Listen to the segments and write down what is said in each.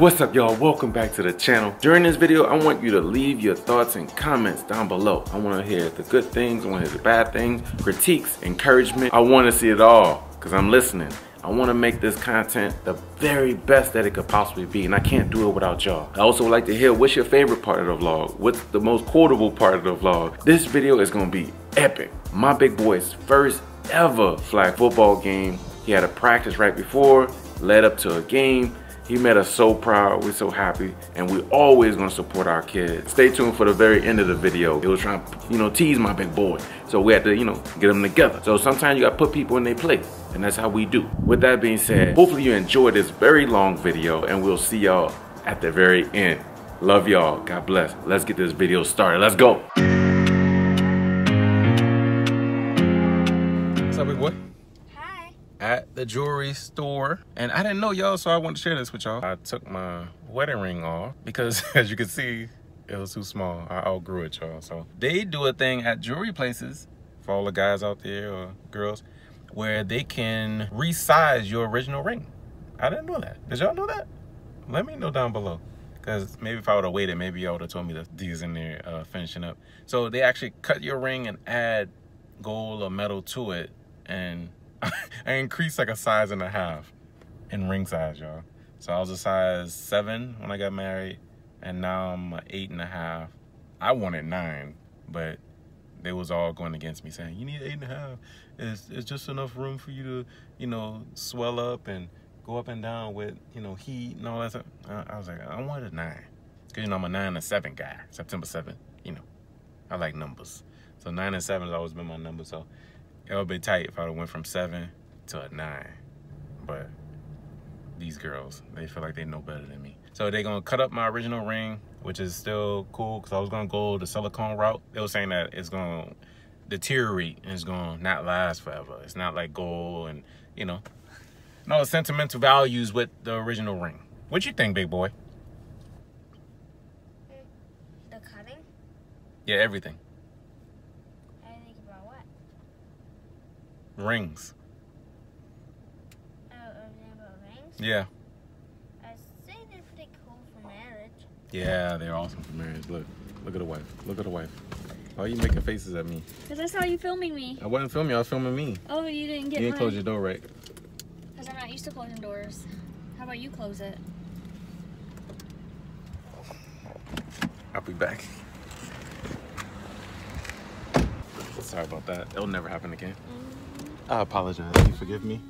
What's up y'all? Welcome back to the channel. During this video, I want you to leave your thoughts and comments down below. I want to hear the good things, I want to hear the bad things, critiques, encouragement. I want to see it all because I'm listening. I want to make this content the very best that it could possibly be, and I can't do it without y'all. I also like to hear what's your favorite part of the vlog? What's the most quotable part of the vlog? This video is going to be epic. My big boy's first ever flag football game. He had a practice right before, led up to a game. He made us so proud, we're so happy, and we're always gonna support our kids. Stay tuned for the very end of the video. He was trying to, you know, tease my big boy. So we had to, you know, get them together. So sometimes you gotta put people in their place, and that's how we do. With that being said, hopefully you enjoyed this very long video, and we'll see y'all at the very end. Love y'all, God bless. Let's get this video started, let's go. The jewelry store. And I didn't know y'all, so I wanted to share this with y'all. I took my wedding ring off because as you can see, it was too small. I outgrew it, y'all. So they do a thing at jewelry places for all the guys out there or girls where they can resize your original ring. I didn't know that. Did y'all know that? Let me know down below. Because maybe if I would have waited, maybe y'all would have told me that these in there uh, finishing up. So they actually cut your ring and add gold or metal to it and I increased like a size and a half in ring size, y'all. So I was a size seven when I got married, and now I'm a eight and a half. I wanted nine, but they was all going against me, saying you need eight and a half. It's it's just enough room for you to, you know, swell up and go up and down with, you know, heat and all that stuff. I, I was like, I wanted a nine, cause you know I'm a nine and seven guy. September seven, you know, I like numbers. So nine and seven has always been my number. So it would be tight if I'd have went from seven to a nine. But these girls, they feel like they know better than me. So they're gonna cut up my original ring, which is still cool because I was gonna go the silicone route. They were saying that it's gonna deteriorate and it's gonna not last forever. It's not like gold and you know, no sentimental values with the original ring. What you think, big boy? The cutting? Yeah, everything. I think about what? Rings. Oh, rings? Yeah. I say they're pretty cool for marriage. Yeah, they're awesome for marriage. Look, look at the wife. Look at the wife. Why are you making faces at me? Because I saw you filming me. I wasn't filming you. I was filming me. Oh, you didn't You get didn't mine. close your door right. Because I'm not used to closing doors. How about you close it? I'll be back. Sorry about that. It'll never happen again. Mm-hmm. I apologize. Can you forgive me?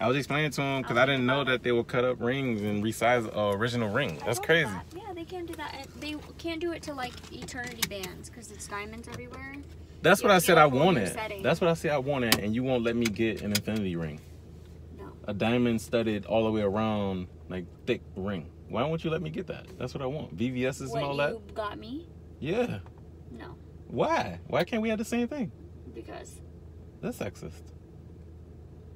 I was explaining to him because I oh, didn't know that they would cut up rings and resize a original ring. That's crazy. that. Yeah, they can't do that. They can't do it to like eternity bands because it's diamonds everywhere. That's You what I said get I a whole new wanted. setting. That's what I said I wanted, and you won't let me get an infinity ring. No. A diamond studded all the way around, like thick ring. Why won't you let me get that? That's what I want. VVS's what and all you that. got me? Yeah. No, Why? Why can't we have the same thing? because That's sexist.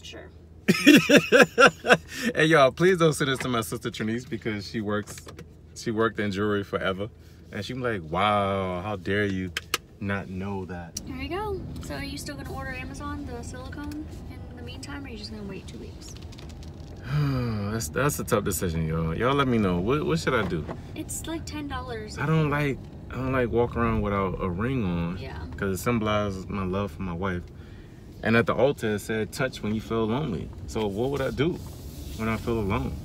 sure. hey y'all, please don't send this to my sister Trinice because she works she worked in jewelry forever. And she be like, Wow, how dare you not know that? Here you go. So are you still gonna order Amazon the silicone in the meantime, or are you just gonna wait two weeks? that's that's a tough decision, y'all. Y'all let me know. What what should I do? It's like ten dollars. I don't like I don't like walk around without a ring on. Yeah. Because it symbolizes my love for my wife. And at the altar it said touch when you feel lonely. So what would I do when I feel alone?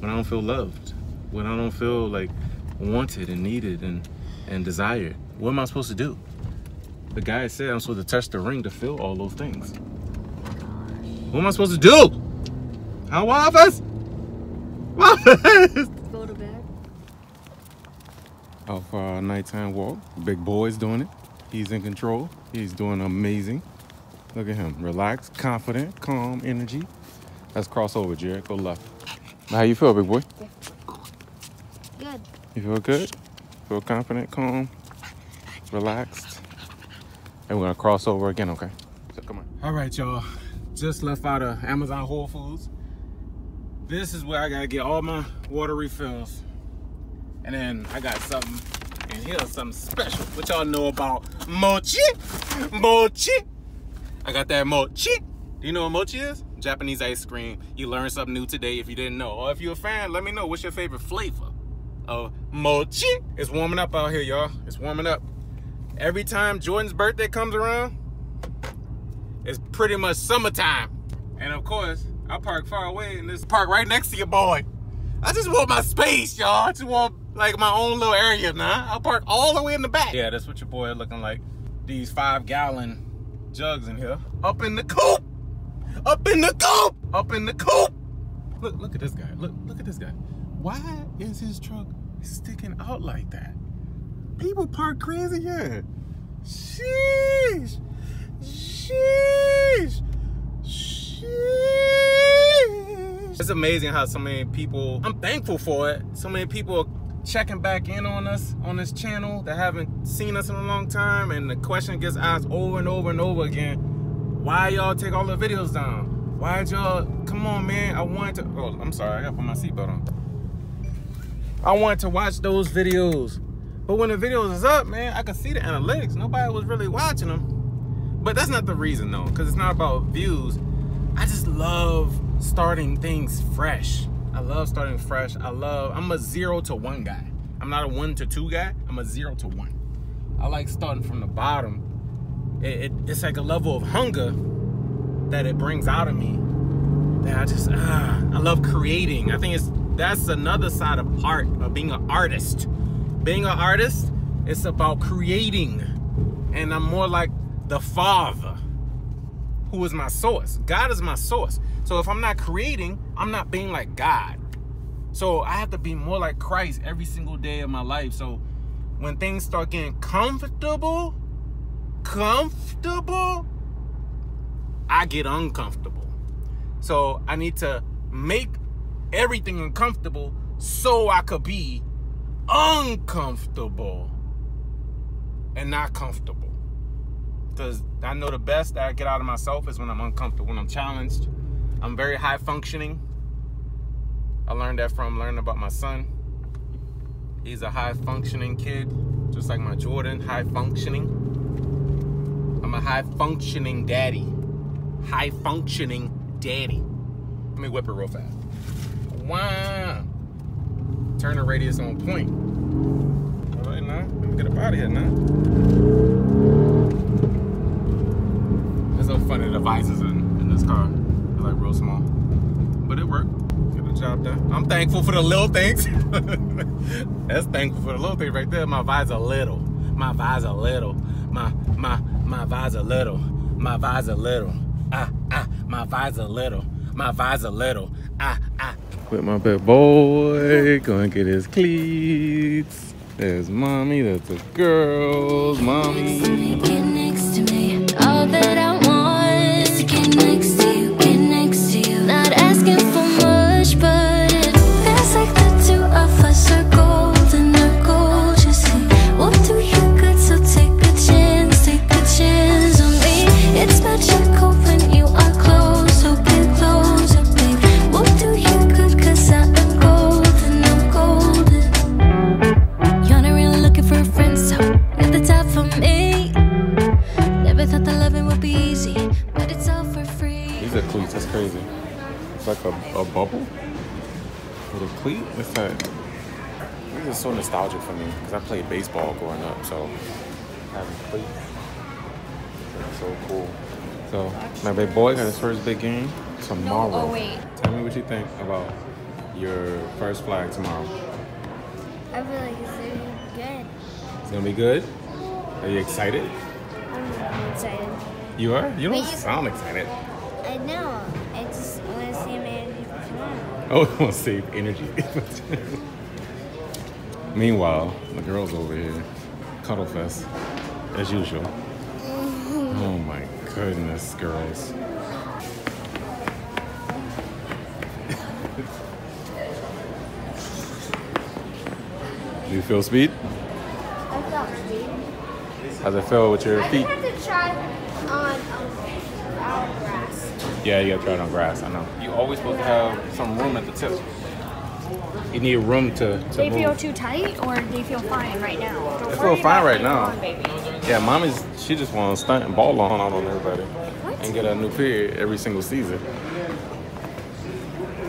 When I don't feel loved? When I don't feel like wanted and needed and, and desired? What am I supposed to do? The guy said I'm supposed to touch the ring to feel all those things. What am I supposed to do? How office? Office! Go to bed. out uh, for our nighttime walk. Big boy's doing it. He's in control. He's doing amazing. Look at him. Relaxed, confident, calm, energy. Let's cross over, Jared. Go left. How you feel, big boy? Good. You feel good? Feel confident, calm, relaxed. And we're gonna cross over again, okay? So come on. All right, y'all. Just left out of Amazon Whole Foods. This is where I gotta get all my water refills. And then I got something, and here's something special. What y'all know about mochi? Mochi. I got that mochi. Do you know what mochi is? Japanese ice cream. You learned something new today if you didn't know. Or if you're a fan, let me know what's your favorite flavor of mochi. It's warming up out here, y'all. It's warming up. Every time Jordan's birthday comes around, it's pretty much summertime. And of course, I park far away in this park right next to your boy. I just want my space, y'all. I just want like my own little area now. I'll park all the way in the back. Yeah, that's what your boy looking like. These five gallon jugs in here. Up in the coop. Up in the coop. Up in the coop. Look, look at this guy. Look, look at this guy. Why is his truck sticking out like that? People park crazy here. Sheesh. Sheesh. Sheesh. It's amazing how so many people, I'm thankful for it. So many people checking back in on us on this channel that haven't seen us in a long time. And the question gets asked over and over and over again, why y'all take all the videos down? Why y'all, come on man, I wanted to, oh, I'm sorry, I gotta put my seatbelt on. I wanted to watch those videos. But when the videos is up, man, I could see the analytics. Nobody was really watching them. But that's not the reason though, because it's not about views. I just love starting things fresh. I love starting fresh. I love, I'm a zero to one guy. I'm not a one to two guy. I'm a zero to one. I like starting from the bottom. It, it, it's like a level of hunger that it brings out of me. That I just, ah, I love creating. I think it's, that's another side of art, of being an artist. Being an artist, it's about creating. And I'm more like the Father, who is my source. God is my source. So if I'm not creating, I'm not being like God. So I have to be more like Christ every single day of my life. So when things start getting comfortable, comfortable, I get uncomfortable. So I need to make everything uncomfortable so I could be uncomfortable and not comfortable because I know the best that I get out of myself is when I'm uncomfortable, when I'm challenged. I'm very high functioning. I learned that from learning about my son. He's a high functioning kid, just like my Jordan, high functioning. I'm a high functioning daddy. High functioning daddy. Let me whip it real fast. Wow. Turn the radius on point. All right now, let me get up out of here now. It's so funny visors in, in this car. They're like real small. But it worked. Get the job done. I'm thankful for the little things. That's thankful for the little things right there. My visor little. My visor little. My my my visor little. My visor little. Ah ah my visor little. My visor little. Ah ah. With my big boy, gonna get his cleats. There's mommy, that's the girls, mommy. So cool. So my big boy got his first big game tomorrow. oh, wait. Tell me what you think about your first flag tomorrow. I feel like it's gonna be good. It's gonna be good. Are you excited? I'm excited. You are? You don't you- sound excited. I know. I just want to see man for tomorrow. Oh, want to save energy. Meanwhile, the girls over here, cuddle fest, as usual. Oh my goodness, girls. Do you feel speed? I felt speed. How's it feel with your I feet? think I have to try on um, our grass. Yeah, you gotta try it on grass, I know. You always supposed to have some room at the tip. You need room to, to They feel too tight or they feel fine right now? Don't They feel fine right now. On, baby. Yeah, mommy's she just wants to stunt and ball on out on everybody What? and get a new period every single season.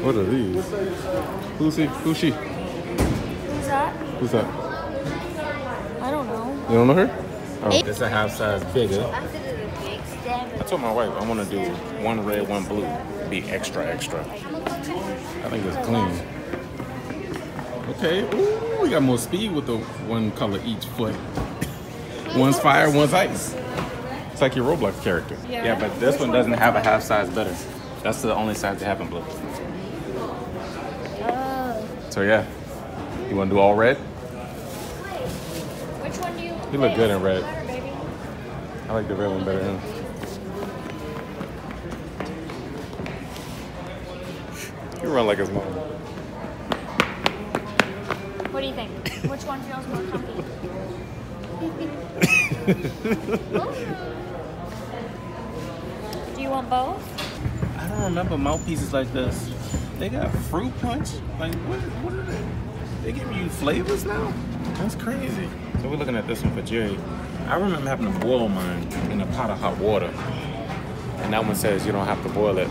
What are these? Who's he? Who's she? Who's that? Who's that? I don't know. You don't know her? Oh, it's a half size bigger. After the big stem. I told my wife I want to do one red, one blue. Be extra, extra. I think it's clean. Okay. Ooh, we got more speed with the one color each foot. One's fire, one's ice. It's like your Roblox character. Yeah. but this one doesn't have a half size better. That's the only size they have in blue. Oh. So yeah, you want to do all red? Which one do you? You look good in red. Better. I like the red one better. Than. You run like his mom. What do you think? Which one feels more comfy? Do you want both? I don't remember mouthpieces like this. They got fruit punch. Like what? What are they? They give you flavors now? That's crazy. So we're looking at this one for Jerry. I remember having to boil mine in a pot of hot water, and that one says you don't have to boil it.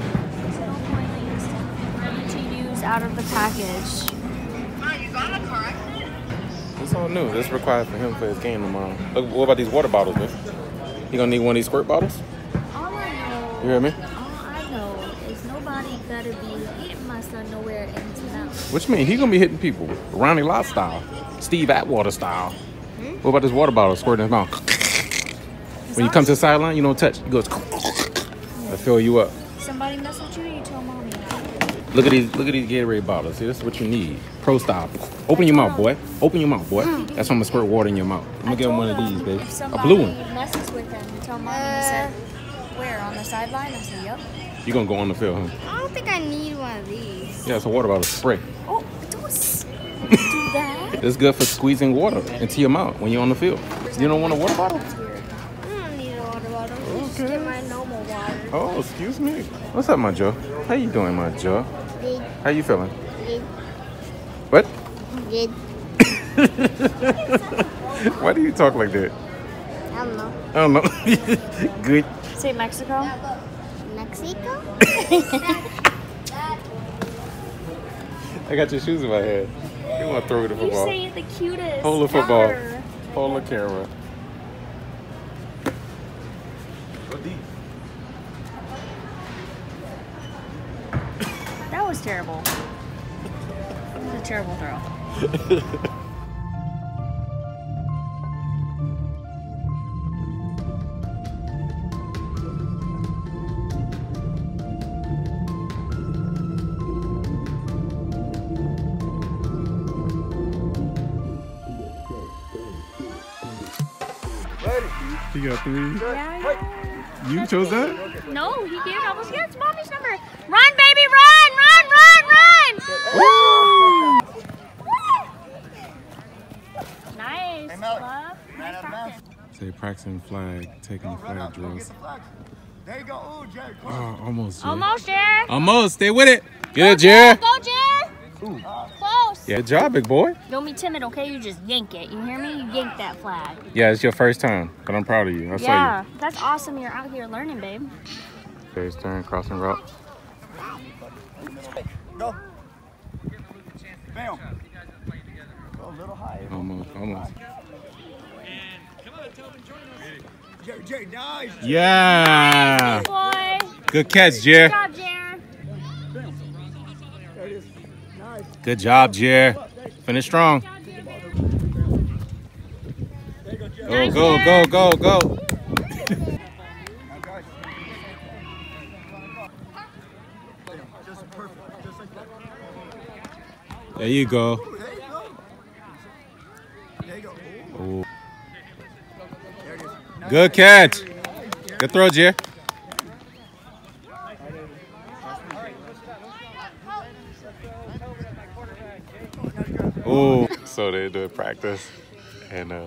Ready to use out of the package. It's all new. This required for him for his game tomorrow. Look, what about these water bottles, man? You gonna need one of these squirt bottles? All I know, You hear me? all I know is nobody gotta be hitting my son nowhere in his mouth. What you mean? He gonna be hitting people, Ronnie Lott style, Steve Atwater style. Hmm? What about this water bottle squirting in his mouth? When you come to the sideline, you don't touch. He goes. I fill you up. Somebody mess with you, you tell mommy. Look at these. Look at these Gatorade bottles. See, this is what you need. Pro style. Open your mouth, boy. Open your mouth, boy. Hmm. That's why I'm gonna squirt water in your mouth. I'm gonna I get him one of these, baby. A blue one. messes with him, you tell mommy. He said, where? On the sideline? I said, yep. You gonna go on the field, huh? I don't think I need one of these. Yeah, it's a water bottle spray. Oh, don't do that. It's good for squeezing water into your mouth when you're on the field. You don't want a water bottle? That's weird. I don't need a water bottle. Just Okay. get my normal water. Oh, excuse me. What's up, my Joe? How you doing, my Joe? Good, How you feeling? good, What? good. Why do you talk like that? I don't know. I don't know. Good. Say Mexico. Mexico? I got your shoes in my head. You want to throw the football. You football? say it the cutest. Hold the football. ever. Hold the camera. Was terrible. It was a terrible throw. You got three. Yeah, You chose that? No, he did. I was here. It's mommy's number. Run, baby, run, run, run, run. Nice. Love. Nice. Say practicing flag, taking oh, flag drills. There you go. Ooh, Jerry. Oh, almost. Jay. Almost, Jer. Almost. Stay with it. Good, Jer. Go, Jer. Close. Yeah, good job, big boy. Don't be timid, okay? You just yank it. You hear me? You yank that flag. Yeah, it's your first time, but I'm proud of you. I saw Yeah, that's awesome. You're out here learning, babe. you. First turn, crossing route. Go. Bam. Go a little higher. Almost, almost. Jerry, Jerry, nice. Yeah. Boy. Good catch, Good job, Jer. There it is. Nice. Good job, Jer. Finish strong. Go, go, go, go, go. Now, guys. Bam. Just perfect. Just like that. There you go. Ooh, there you go. There you go. Ooh, Ooh. there it is. Nice. Good catch. Good throw, Jer. Ooh. So they do practice, and uh,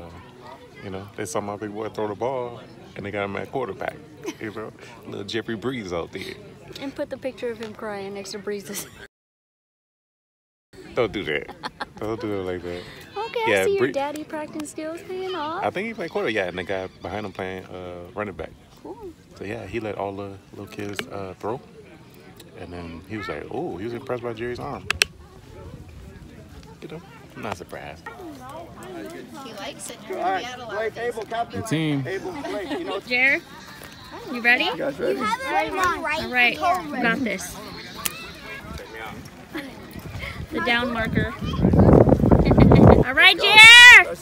you know they saw my big boy throw the ball, and they got him at quarterback. You know, little Jeffrey Brees out there. And put the picture of him crying next to Brees's. Don't do that. Don't do it like that. Okay, Yeah, I see your daddy practicing skills paying off. I think he played quarter, yeah, and the guy behind him playing uh, running back. Cool. So yeah, he let all the little kids uh, throw, And then he was like, oh, he was impressed by Jerry's arm. You know, I'm not surprised. He likes it. All right, Blake, Abel, Captain. The team. Abel, Blake, you know. Jer, you ready? You guys ready? All right, we got this. The down marker. All right, Jer.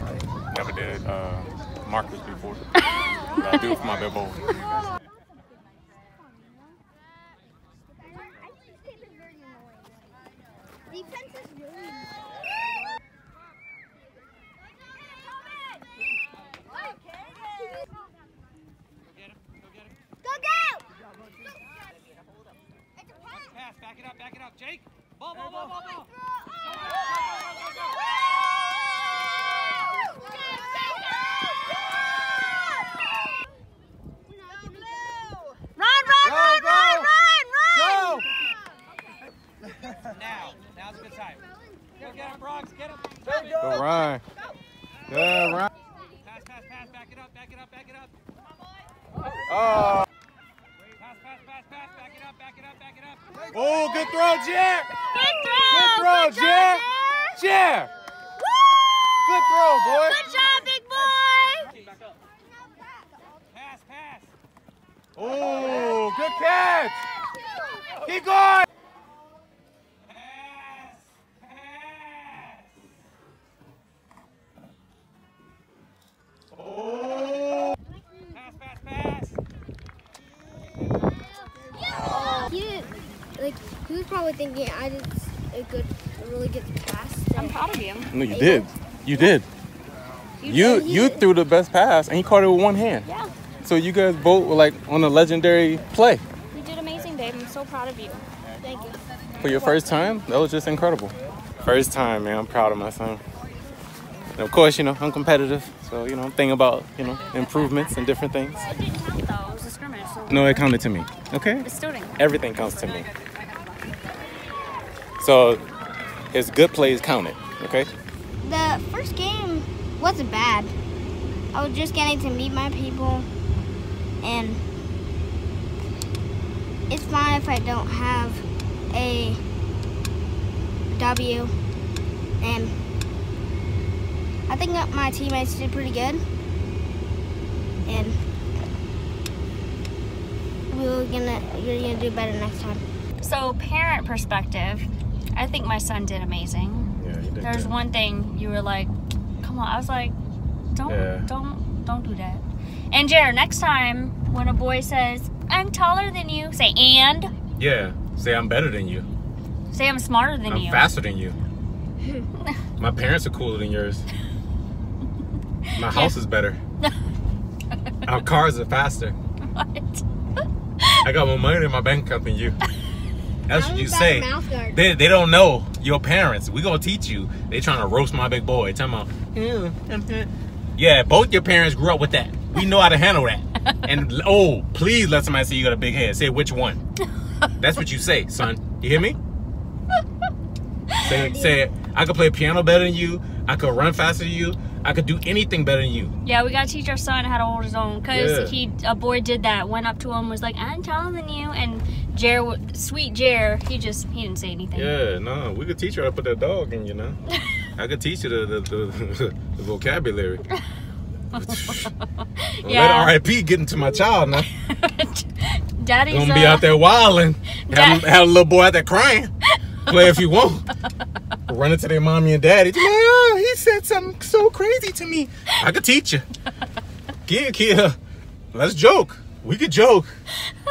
Never did uh, markers before. But I do for my big boy. Defense is really Go, go! Pass, back it up, back it up. Jake, ball, ball, ball, ball, ball. Run, run, run, go. run, run, run! Now, now's a good time. Go get him, Bronx, get him. Go Ryan. Yeah, Ryan. Pass, pass, pass, back it up, back it up, back it up. Oh, Pass, pass, pass, pass, back it up, back it up, back it up. oh good throw, Jer. Good Good throw! throw, Good Jer. job, Jer. Woo! Good throw, boy. Good job, big boy! Pass, pass. Oh, good catch. Keep going. Pass, pass. Oh. Pass, pass, pass. He did, like, he was probably thinking I did a good, a really good pass. I'm proud of you. No, you did. You did. You did. you threw the best pass, and he caught it with one hand. Yeah, So you guys both were like on a legendary play you did amazing, babe. I'm so proud of you. Thank you. for your first time. That was just incredible. First time, man. I'm proud of my son. And of course, you know I'm competitive, so you know I'm thinking about you know improvements and different things. It didn't count though. It was a scrimmage. So No, it counted to me. Okay. It still didn't. Everything counts to me. So his good plays counted. Okay. The first game wasn't bad. I was just getting to meet my people, and it's fine if I don't have a W. And I think my teammates did pretty good, and we're gonna you're gonna do better next time. So, parent perspective, I think my son did amazing. Yeah, you did. There's one thing you were like, "Come on!" I was like, "Don't, Yeah. don't, don't do that." And Jared, next time when a boy says, "I'm taller than you," say "and." Yeah. Say I'm better than you. Say I'm smarter than I'm you. faster than you. My parents are cooler than yours. My house is better. Our cars are faster. What? I got more money in my bank account than you. That's what you say. They, they don't know your parents. We gonna teach you. They trying to roast my big boy. Tell about, yeah, both your parents grew up with that. We know how to handle that. And oh, please let somebody say you got a big head. Say which one. That's what you say, son. You hear me? Say, say it. I could play piano better than you. I could run faster than you. I could do anything better than you. Yeah, we gotta teach our son how to hold his own. Cause Yeah. he, a boy did that. Went up to him, was like, "I'm taller than you," and Jer, sweet Jer, he just he didn't say anything. Yeah, no, we could teach her how to put that dog in, you know. I could teach you the the, the, the vocabulary. Yeah. Let RIP get into my child now. Daddy's Gonna be uh, out there wilding. Have, have a little boy out there crying. Play if you want. Run into their mommy and daddy. Like, oh, he said something so crazy to me. I could teach you. Kia, Kia, let's joke. We could joke.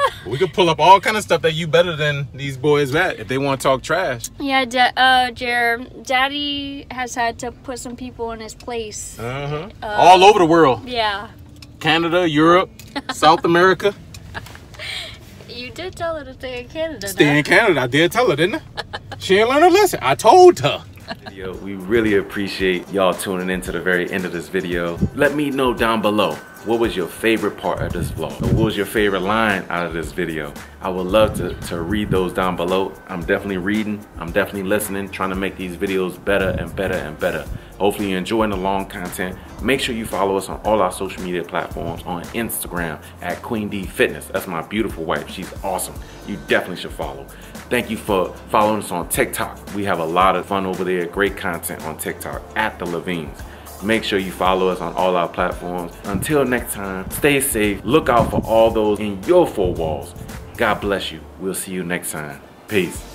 We could pull up all kind of stuff that you better than these boys at if they want to talk trash. Yeah, da- uh, Jer, Daddy has had to put some people in his place. Uh-huh. all over the world. Yeah, Canada, Europe, South America. you did tell her to stay in Canada. Stay in Canada. I did tell her, didn't I? She ain't learned a lesson. I told her. Video. We really appreciate y'all tuning in to the very end of this video. Let me know down below what was your favorite part of this vlog? What was your favorite line out of this video? I would love to, to read those down below. I'm definitely reading. I'm definitely listening, trying to make these videos better and better and better. Hopefully you're enjoying the long content. Make sure you follow us on all our social media platforms on Instagram at Queen D Fitness. That's my beautiful wife. She's awesome. You definitely should follow. Thank you for following us on TikTok. We have a lot of fun over there, great content on TikTok at the LaVignes. Make sure you follow us on all our platforms. Until next time, stay safe. Look out for all those in your four walls. God bless you. We'll see you next time. Peace.